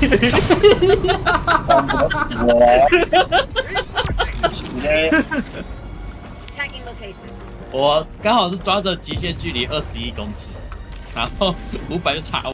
我刚好是抓着极限距离二十一公尺然后五百就差